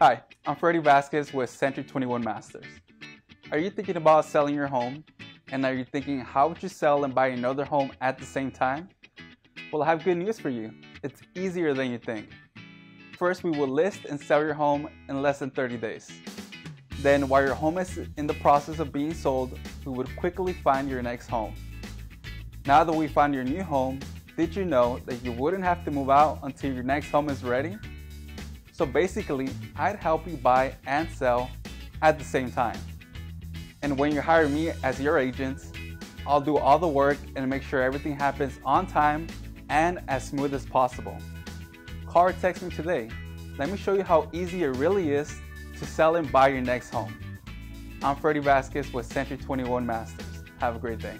Hi, I'm Freddy Vasquez with Century 21 Masters. Are you thinking about selling your home? And are you thinking how would you sell and buy another home at the same time? Well, I have good news for you. It's easier than you think. First, we will list and sell your home in less than 30 days. Then, while your home is in the process of being sold, we would quickly find your next home. Now that we found your new home, did you know that you wouldn't have to move out until your next home is ready? So basically, I'd help you buy and sell at the same time. And when you hire me as your agent, I'll do all the work and make sure everything happens on time and as smooth as possible. Call or text me today. Let me show you how easy it really is to sell and buy your next home. I'm Freddy Vasquez with Century 21 Masters. Have a great day.